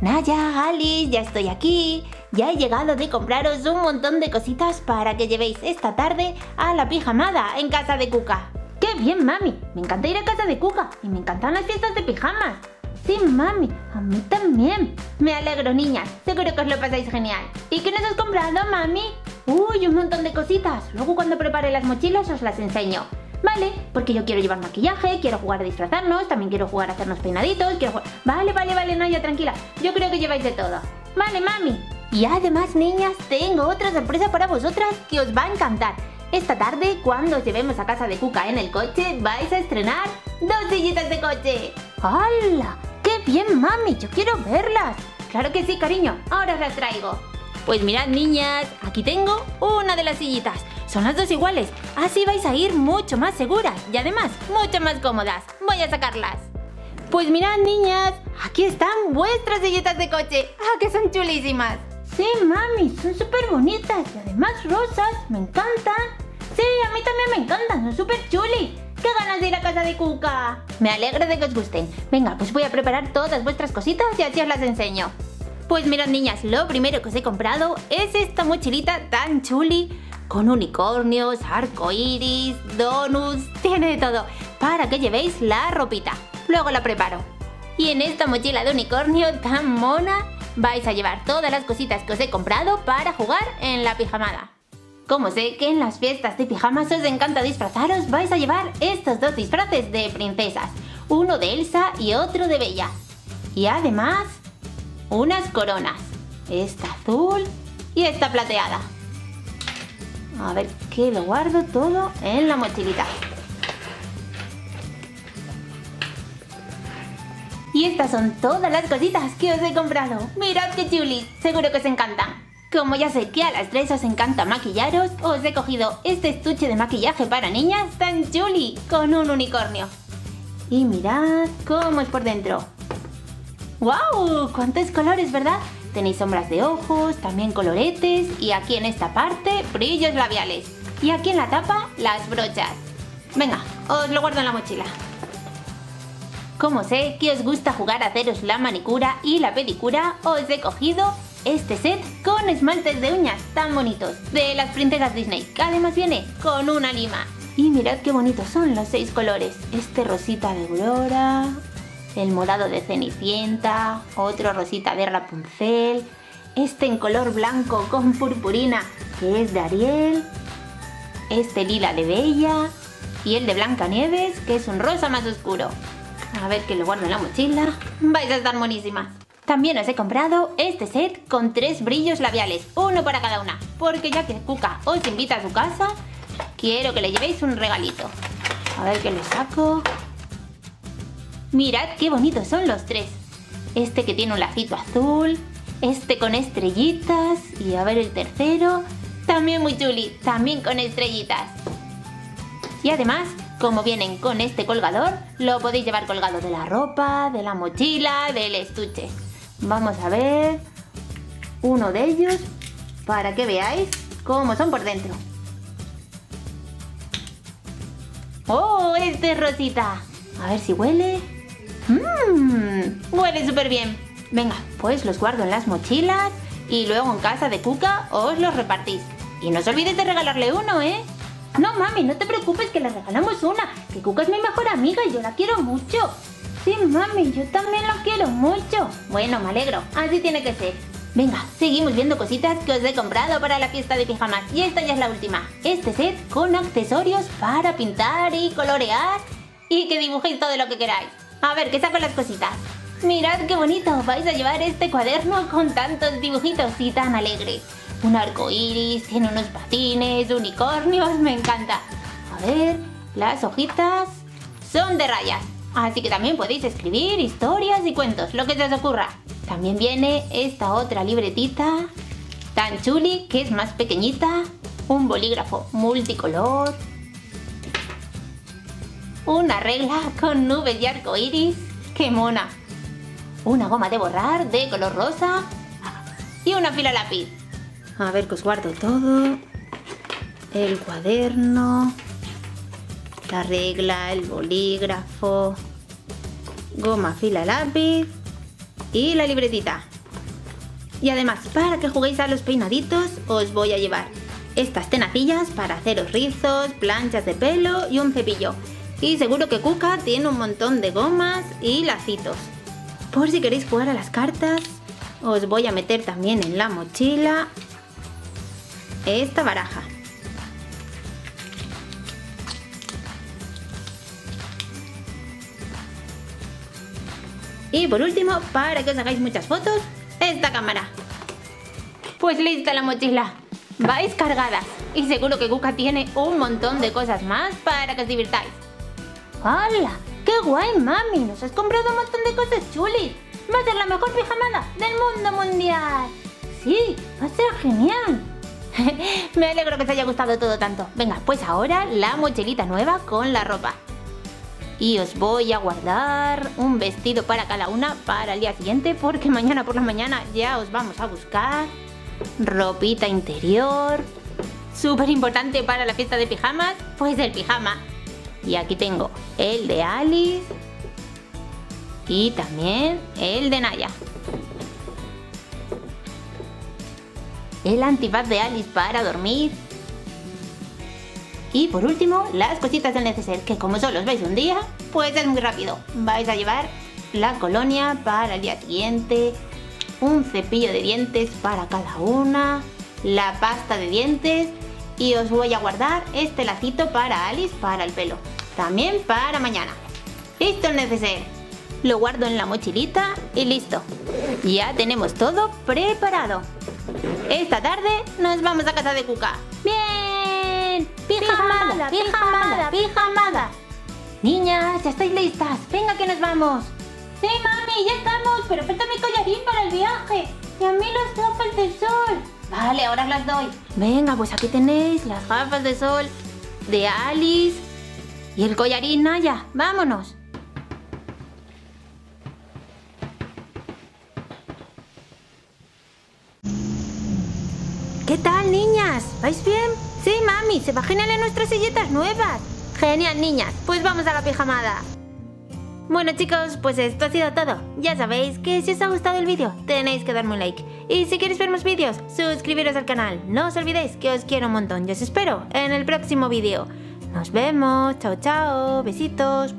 Naya, Alice, ya estoy aquí. Ya he llegado de compraros un montón de cositas para que llevéis esta tarde a la pijamada en casa de Cuca. ¡Qué bien, mami! Me encanta ir a casa de Cuca y me encantan las fiestas de pijamas. Sí, mami, a mí también. Me alegro, niñas. Seguro que os lo pasáis genial. ¿Y qué nos has comprado, mami? Uy, un montón de cositas. Luego cuando prepare las mochilas os las enseño. Vale, porque yo quiero llevar maquillaje, quiero jugar a disfrazarnos, también quiero jugar a hacernos peinaditos, quiero jugar... Vale, ya tranquila. Yo creo que lleváis de todo. Vale, mami. Y además, niñas, tengo otra sorpresa para vosotras que os va a encantar. Esta tarde, cuando os llevemos a casa de Cuca en el coche, vais a estrenar dos sillitas de coche. ¡Hala! ¡Qué bien, mami! Yo quiero verlas. Claro que sí, cariño. Ahora os las traigo. Pues mirad, niñas, aquí tengo una de las sillitas. Son las dos iguales, así vais a ir mucho más seguras y además mucho más cómodas. Voy a sacarlas. Pues mirad niñas, aquí están vuestras sillitas de coche. ¡Ah, que son chulísimas! Sí, mami, son súper bonitas y además rosas, me encantan. Sí, a mí también me encantan, son súper chulis. ¡Qué ganas de ir a casa de Cuca! Me alegro de que os gusten. Venga, pues voy a preparar todas vuestras cositas y así os las enseño. Pues mirad niñas, lo primero que os he comprado es esta mochilita tan chuli con unicornios, arcoiris, donuts, tiene de todo, para que llevéis la ropita. Luego la preparo. Y en esta mochila de unicornio tan mona, vais a llevar todas las cositas que os he comprado para jugar en la pijamada. Como sé que en las fiestas de pijamas os encanta disfrazaros, vais a llevar estos dos disfraces de princesas, uno de Elsa y otro de Bella. Y además, unas coronas, esta azul y esta plateada. A ver que lo guardo todo en la mochilita. Y estas son todas las cositas que os he comprado. Mirad qué chulis, seguro que os encantan. Como ya sé que a las tres os encanta maquillaros, os he cogido este estuche de maquillaje para niñas tan chuli, con un unicornio. Y mirad cómo es por dentro. ¡Wow! ¡Cuántos colores, verdad! Tenéis sombras de ojos, también coloretes y aquí en esta parte brillos labiales. Y aquí en la tapa las brochas. Venga, os lo guardo en la mochila. Como sé que os gusta jugar a haceros la manicura y la pedicura, os he cogido este set con esmaltes de uñas tan bonitos de las princesas Disney, que además viene con una lima. Y mirad qué bonitos son los seis colores. Este rosita de Aurora, el morado de Cenicienta, otro rosita de Rapunzel, este en color blanco con purpurina que es de Ariel, este lila de Bella y el de Blancanieves que es un rosa más oscuro. A ver que lo guardo en la mochila. Vais a estar monísimas. También os he comprado este set con tres brillos labiales, uno para cada una, porque ya que Cuca os invita a su casa, quiero que le llevéis un regalito. A ver qué le saco. Mirad qué bonitos son los tres. Este que tiene un lacito azul, este con estrellitas y a ver el tercero, también muy chuli, también con estrellitas. Y además, como vienen con este colgador, lo podéis llevar colgado de la ropa, de la mochila, del estuche. Vamos a ver uno de ellos para que veáis cómo son por dentro. ¡Oh, este es rosita! A ver si huele. Mmm, huele súper bien. Venga, pues los guardo en las mochilas y luego en casa de Cuca os los repartís. Y no os olvidéis de regalarle uno, ¿eh? No, mami, no te preocupes que le regalamos una. Que Cuca es mi mejor amiga y yo la quiero mucho. Sí, mami, yo también la quiero mucho. Bueno, me alegro. Así tiene que ser. Venga, seguimos viendo cositas que os he comprado para la fiesta de pijamas. Y esta ya es la última. Este set con accesorios para pintar y colorear y que dibujéis todo lo que queráis. A ver, que saco las cositas. Mirad qué bonito, vais a llevar este cuaderno con tantos dibujitos y tan alegres. Un arco iris, tiene unos patines, unicornios, me encanta. A ver, las hojitas son de rayas, así que también podéis escribir historias y cuentos, lo que se os ocurra. También viene esta otra libretita, tan chuli, que es más pequeñita, un bolígrafo multicolor, una regla con nubes y arco iris. ¡Qué mona! Una goma de borrar de color rosa y una fila lápiz. A ver que os guardo todo. El cuaderno, la regla, el bolígrafo, goma, fila, lápiz y la libretita. Y además, para que juguéis a los peinaditos, os voy a llevar estas tenacillas para haceros rizos, planchas de pelo y un cepillo. Y seguro que Cuca tiene un montón de gomas y lacitos. Por si queréis jugar a las cartas, os voy a meter también en la mochila esta baraja. Y por último, para que os hagáis muchas fotos, esta cámara. Pues lista la mochila. Vais cargadas. Y seguro que Cuca tiene un montón de cosas más para que os divirtáis. ¡Hala! ¡Qué guay, mami! Nos has comprado un montón de cosas chulis. Va a ser la mejor pijamada del mundo mundial. Sí, va a ser genial. Me alegro que os haya gustado todo tanto. Venga, pues ahora la mochilita nueva con la ropa. Y os voy a guardar un vestido para cada una para el día siguiente porque mañana por la mañana ya os vamos a buscar ropita interior. Súper importante para la fiesta de pijamas, pues el pijama. Y aquí tengo el de Alice y también el de Naya. El antifaz de Alice para dormir. Y por último, las cositas del neceser, que como solo os vais un día, pues es muy rápido. Vais a llevar la colonia para el día siguiente, un cepillo de dientes para cada una, la pasta de dientes y os voy a guardar este lacito para Alice para el pelo. También para mañana. Listo el neceser. Lo guardo en la mochilita y listo. Ya tenemos todo preparado. Esta tarde nos vamos a casa de Cuca. ¡Bien! ¡Pijamada! ¡Pijamada! ¡Pijamada! Niñas, ya estáis listas. Venga que nos vamos. Sí, mami, ya estamos, pero falta mi collarín para el viaje. Y a mí las gafas de sol. Vale, ahora las doy. Venga, pues aquí tenéis las gafas de sol de Alice y el collarín Naya. Vámonos. ¿Qué tal, niñas? ¿Vais bien? Sí, mami, se va genial en nuestras silletas nuevas. Genial, niñas. Pues vamos a la pijamada. Bueno chicos, pues esto ha sido todo. Ya sabéis que si os ha gustado el vídeo tenéis que darme un like. Y si queréis ver más vídeos, suscribiros al canal. No os olvidéis que os quiero un montón. Yo os espero en el próximo vídeo. Nos vemos. Chao, chao. Besitos.